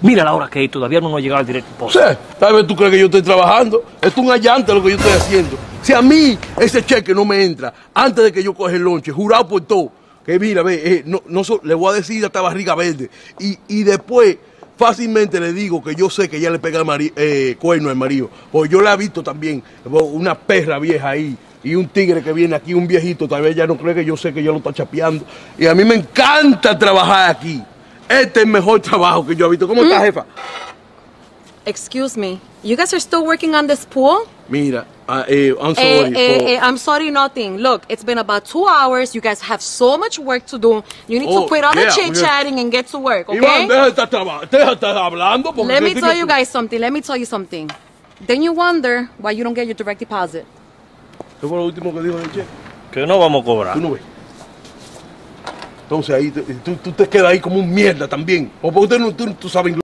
Mira la hora que hay, todavía no nos ha llegado el directo sea, tal vez tú crees que yo estoy trabajando. Es un allante lo que yo estoy haciendo. Si a mí ese cheque no me entra antes de que yo coge el lonche, jurado por todo, que mira, ve, eh, no, no le voy a decir hasta barriga verde. Y, y después fácilmente le digo que yo sé que ella le pega el mari- eh, cuerno al marido. Porque yo la he visto también, una perra vieja ahí. Y un tigre que viene aquí, un viejito, tal vez ella no cree que yo sé que yo lo está chapeando. Y a mí me encanta trabajar aquí. Este es el mejor trabajo que yo he visto. ¿Cómo está, jefa? Excuse me. You guys are still working on this pool? Mira, ah, eh, I'm Eh, sorry. eh, for- eh, I'm sorry, nothing. Look, it's been about two hours. You guys have so much work to do. You need Oh, to quit all yeah, the chit chatting and get to work, Iván, okay? deja de estar, deja de estar hablando. porque Let me tell you guys something. Let me tell you something. Then you wonder why you don't get your direct deposit. ¿Qué fue lo último que dijo el cheque? Que no vamos a cobrar. Tú no ves. Entonces ahí tú, tú te quedas ahí como un mierda también. O porque usted no tú, tú sabes.